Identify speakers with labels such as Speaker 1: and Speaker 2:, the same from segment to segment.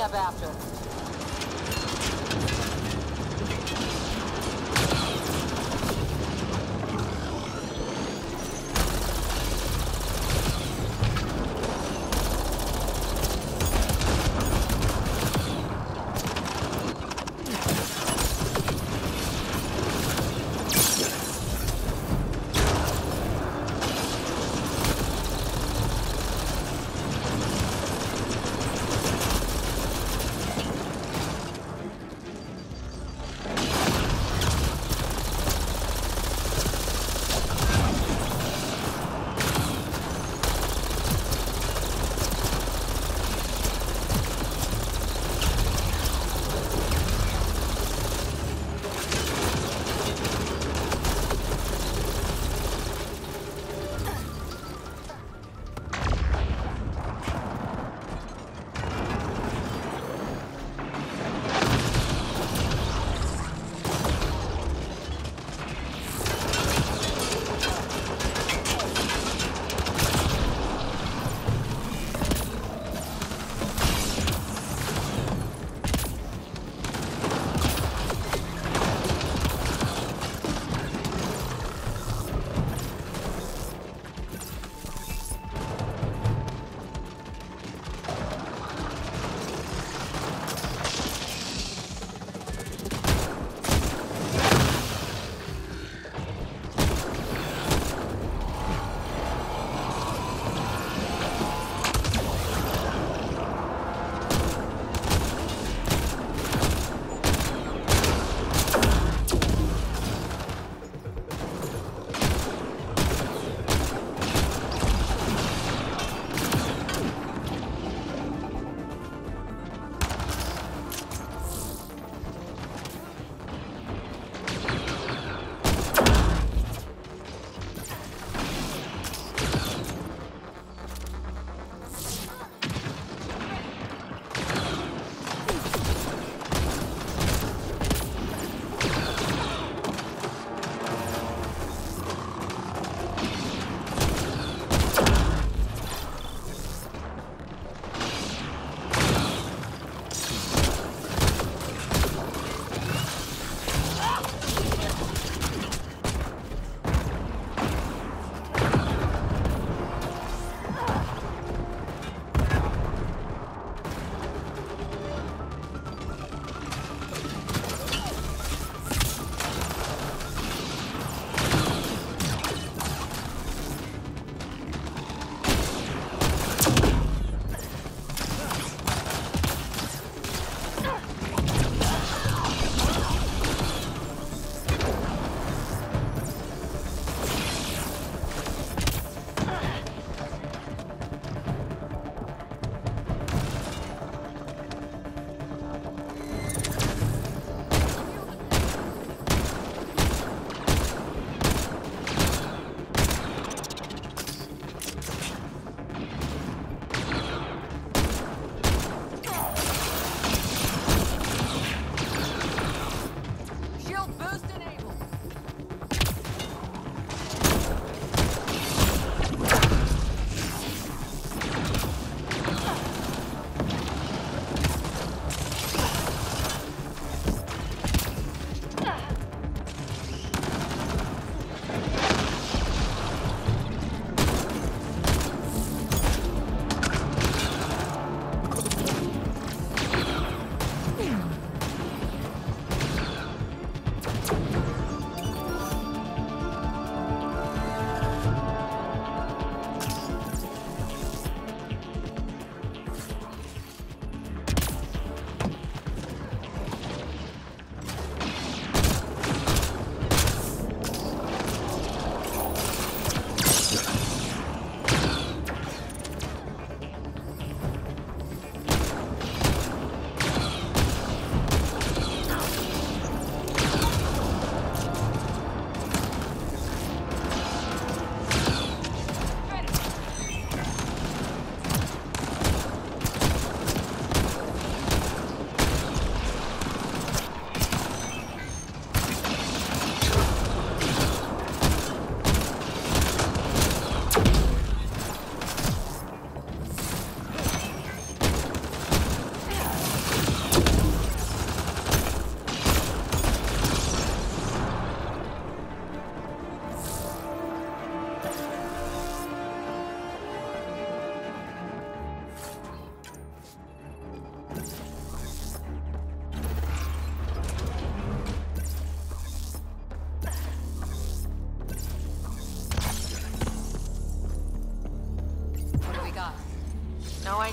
Speaker 1: out. We'll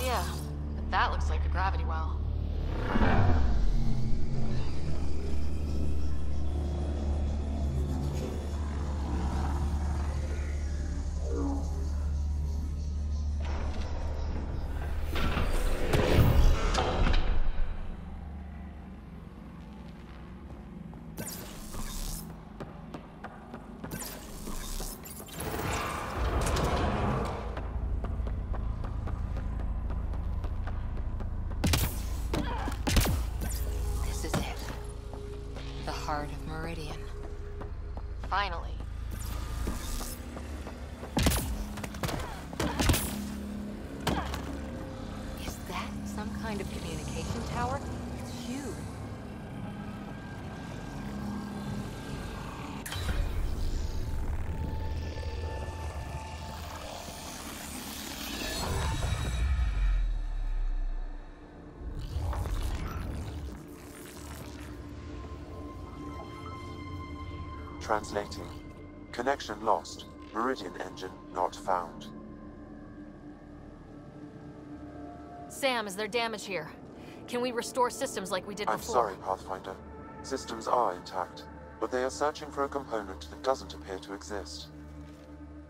Speaker 2: idea. But that looks
Speaker 3: some kind of communication tower? It's huge.
Speaker 4: Translating. Connection lost. Meridian engine not found.
Speaker 2: Sam, is there damage here? Can we restore systems like we did
Speaker 4: I'm
Speaker 2: before?
Speaker 4: sorry, Pathfinder. Systems are intact, but they are searching for a component that doesn't appear to exist.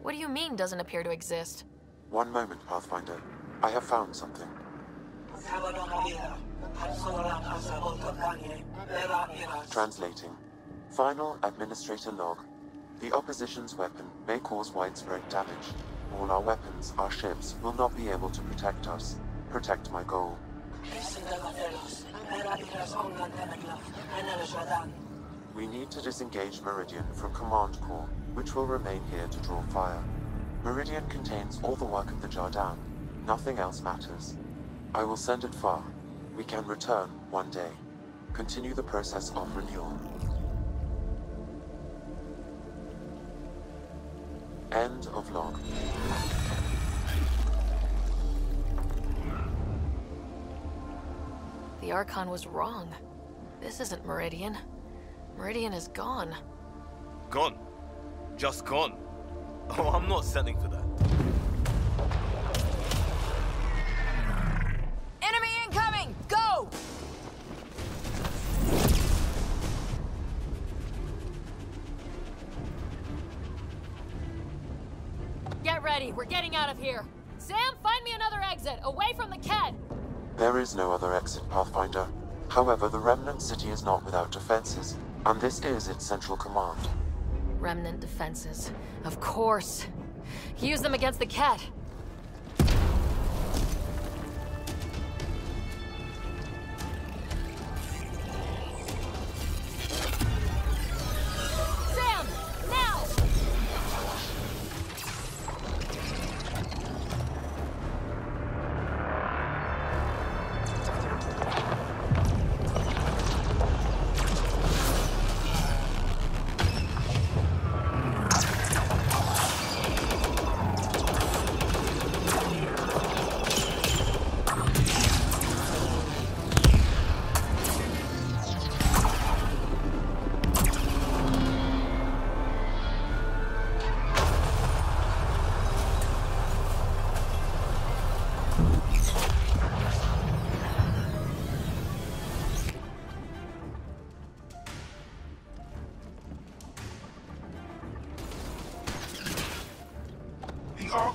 Speaker 2: What do you mean doesn't appear to exist?
Speaker 4: One moment, Pathfinder. I have found something. Translating. Final administrator log. The opposition's weapon may cause widespread damage. All our weapons, our ships, will not be able to protect us. Protect my goal. We need to disengage Meridian from Command Core, which will remain here to draw fire. Meridian contains all the work of the Jardaan. Nothing else matters. I will send it far. We can return one day. Continue the process of renewal. End of log.
Speaker 2: The Archon was wrong. This isn't Meridian. Meridian is gone.
Speaker 5: Gone. Just gone. Oh, I'm not settling for that.
Speaker 2: Enemy incoming! Go! Get ready, we're getting out of here. Sam, find me another exit, away from the Kett.
Speaker 4: There is no other exit, Pathfinder. However, the Remnant City is not without defenses, and this is its central command.
Speaker 2: Remnant defenses. Of course. Use them against the Kett.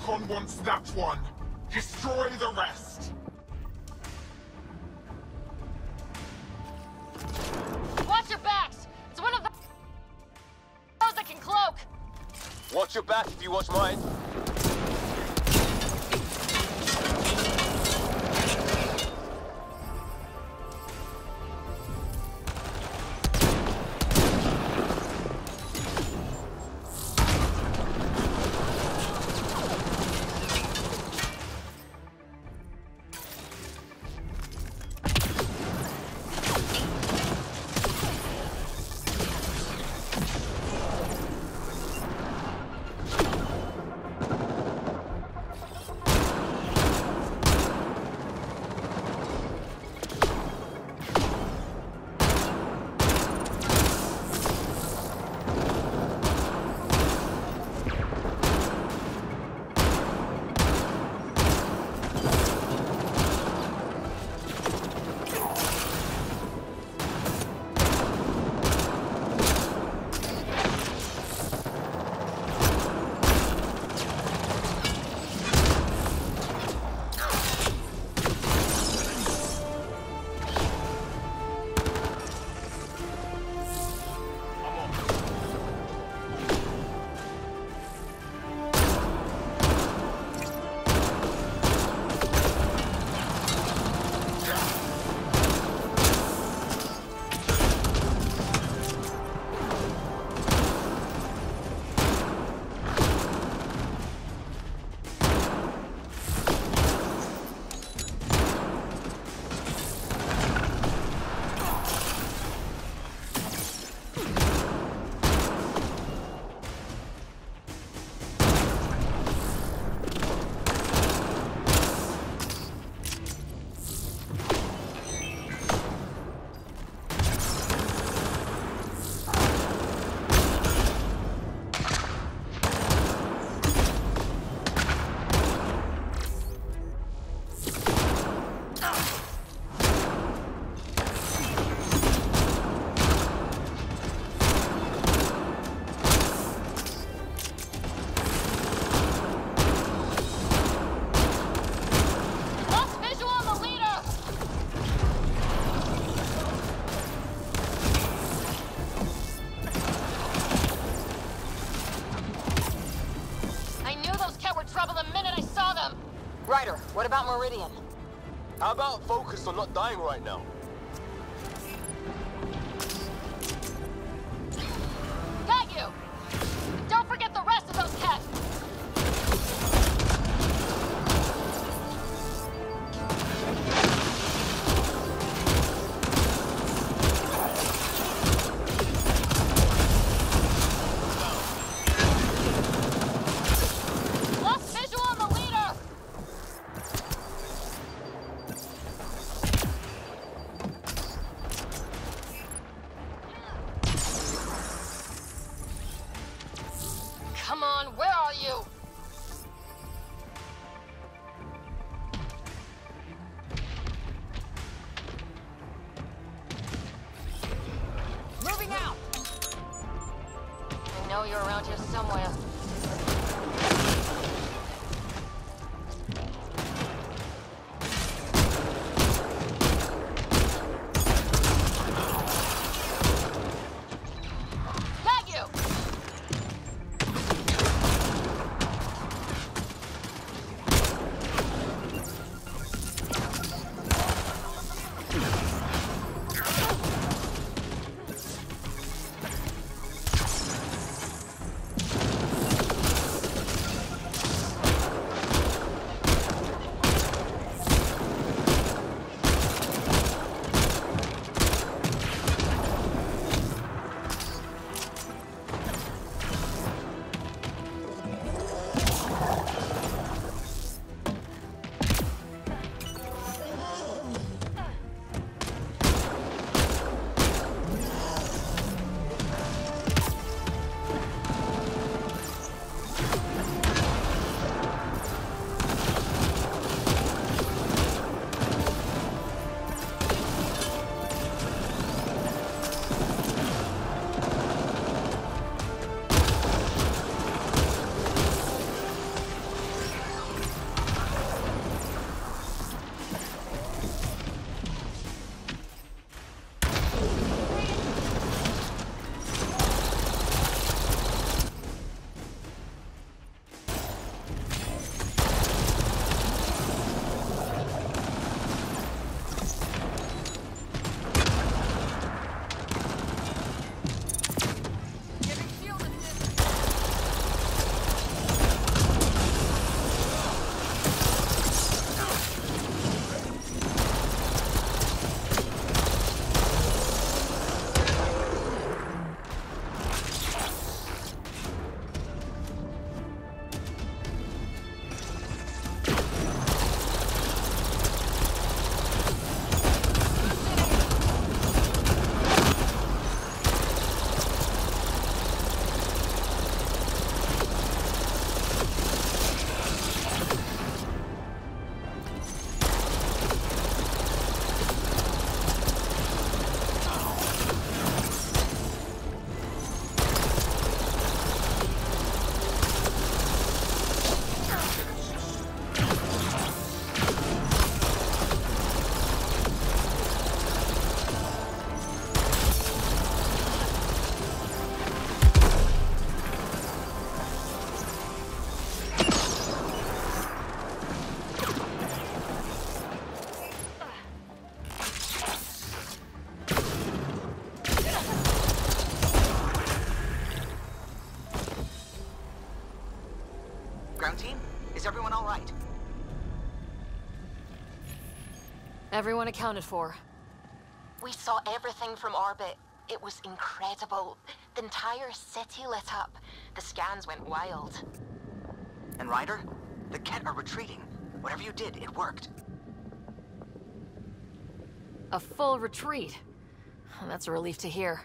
Speaker 6: The Archon wants that one. Destroy the rest.
Speaker 2: Watch your backs! It's one of the those that can cloak!
Speaker 5: Watch your back if you watch mine.
Speaker 3: Meridian?
Speaker 7: How about focus on not dying right now?
Speaker 8: Everyone
Speaker 2: accounted for.
Speaker 3: We saw everything from orbit. It was incredible. The entire city lit up. The scans went wild.
Speaker 8: And Ryder, the Kett are retreating. Whatever you did, it worked.
Speaker 2: A full retreat. That's a relief to hear.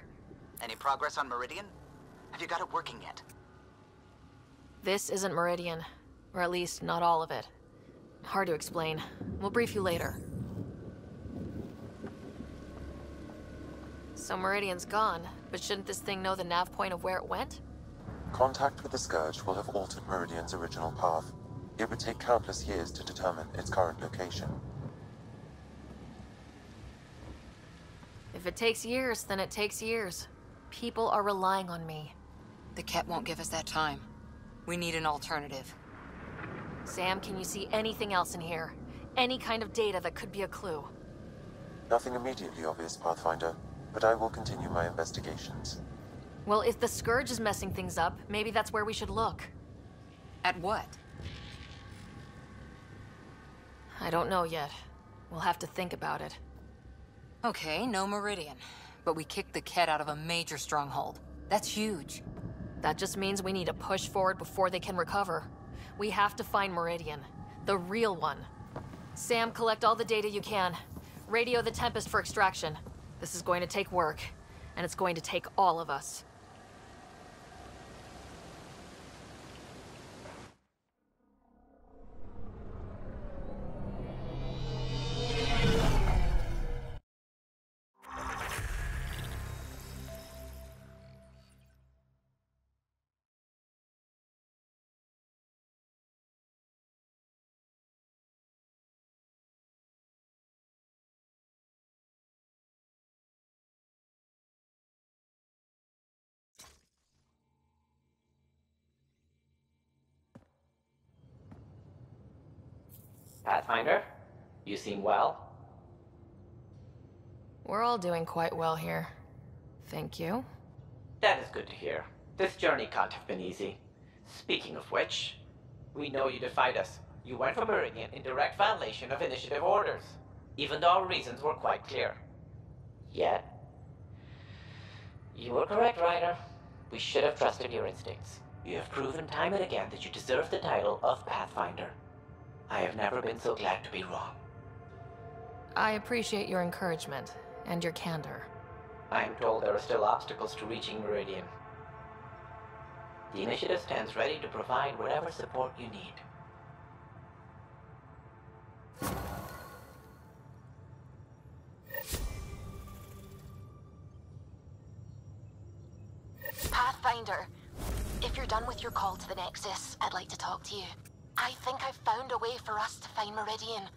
Speaker 8: Any progress on Meridian? Have you got it working yet?
Speaker 2: This isn't Meridian. Or at least, not all of it. Hard to explain. We'll brief you later. So Meridian's gone, but shouldn't this thing know the nav point of where it went?
Speaker 4: Contact with the Scourge will have altered Meridian's original path. It would take countless years to determine its current location.
Speaker 2: If it takes years, then it takes years. People are relying on me.
Speaker 3: The Kett won't give us that time. We need an alternative.
Speaker 2: Sam, can you see anything else in here? Any kind of data that could be a clue.
Speaker 4: Nothing immediately obvious, Pathfinder, but I will continue my investigations.
Speaker 2: Well, if the Scourge is messing things up, maybe that's where we should look.
Speaker 9: At what?
Speaker 2: I don't know yet. We'll have to think about it.
Speaker 9: Okay, no Meridian. But we kicked the Kett out of a major stronghold. That's huge.
Speaker 2: That just means we need to push forward before they can recover. We have to find Meridian. The real one. Sam, collect all the data you can. Radio the Tempest for extraction. This is going to take work, and it's going to take all of us.
Speaker 10: Pathfinder, you seem well.
Speaker 2: We're all doing quite well here. Thank you.
Speaker 10: That is good to hear. This journey can't have been easy. Speaking of which, we know you defied us. You went for Meridian in direct violation of initiative orders, even though our reasons were quite clear. Yet, you were correct, Ryder. We should have trusted your instincts. You have proven time and again that you deserve the title of Pathfinder. I have never been so glad to be wrong.
Speaker 2: I appreciate your encouragement and your candor.
Speaker 10: I am told there are still obstacles to reaching Meridian. The initiative stands ready to provide whatever support you need.
Speaker 3: Pathfinder, if you're done with your call to the Nexus, I'd like to talk to you. I think I've found a way for us to find Meridian.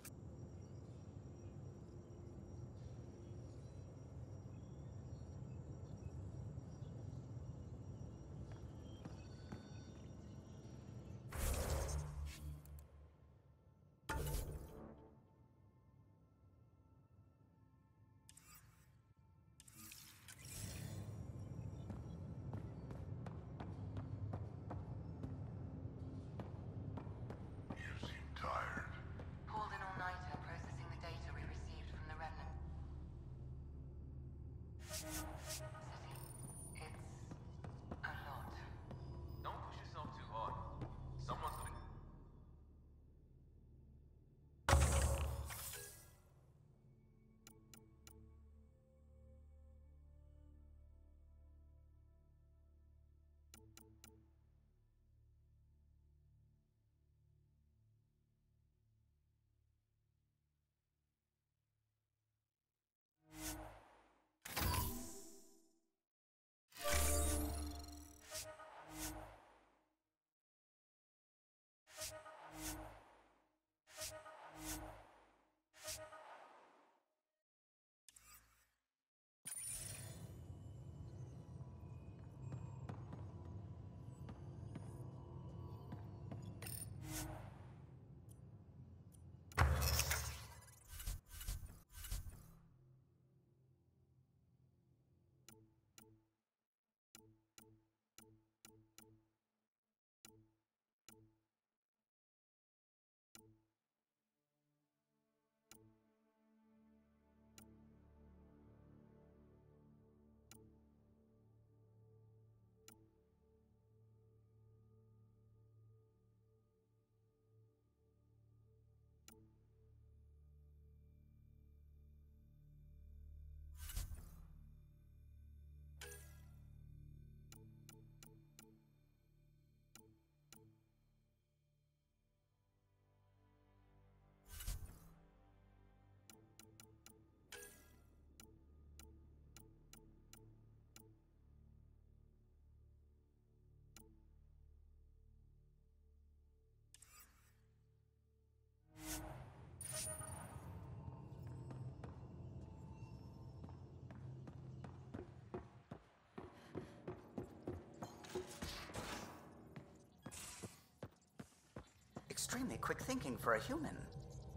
Speaker 8: Extremely quick thinking for a human.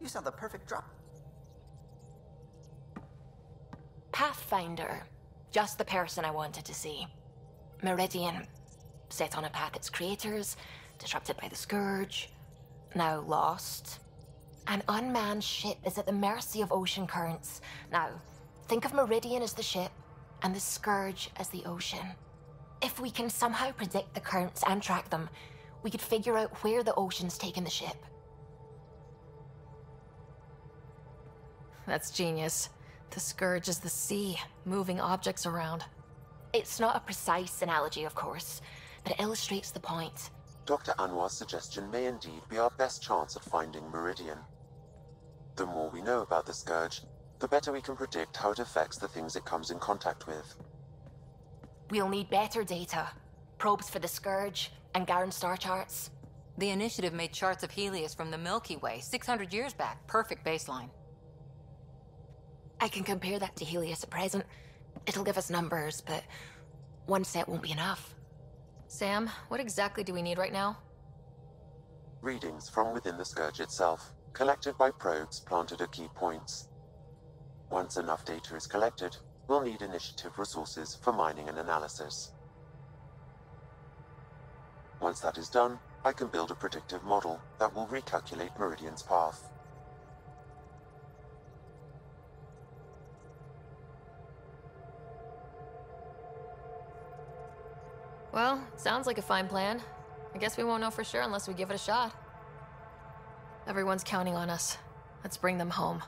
Speaker 8: You sound the perfect drop.
Speaker 3: Pathfinder. Just the person I wanted to see. Meridian. Set on a path its creators, disrupted by the Scourge, now lost. An unmanned ship is at the mercy of ocean currents. Now, think of Meridian as the ship and the Scourge as the ocean. If we can somehow predict the currents and track them, we could figure out where the ocean's taken the ship.
Speaker 2: That's genius. The Scourge is the sea, moving objects around.
Speaker 3: It's not a precise analogy, of course, but it illustrates the point.
Speaker 4: Dr. Anwar's suggestion may indeed be our best chance at finding Meridian. The more we know about the Scourge, the better we can predict how it affects the things it comes in contact with.
Speaker 3: We'll need better data. Probes for the Scourge and Garen star charts.
Speaker 9: The initiative made charts of Heleus from the Milky Way 600 years back. Perfect baseline.
Speaker 3: I can compare that to Heleus at present. It'll give us numbers, but one set won't be enough.
Speaker 2: Sam, what exactly do we need right now?
Speaker 4: Readings from within the Scourge itself, collected by probes planted at key points. Once enough data is collected, we'll need initiative resources for mining and analysis. Once that is done, I can build a predictive model that will recalculate Meridian's path.
Speaker 2: Well, sounds like a fine plan. I guess we won't know for sure unless we give it a shot. Everyone's counting on us. Let's bring them home.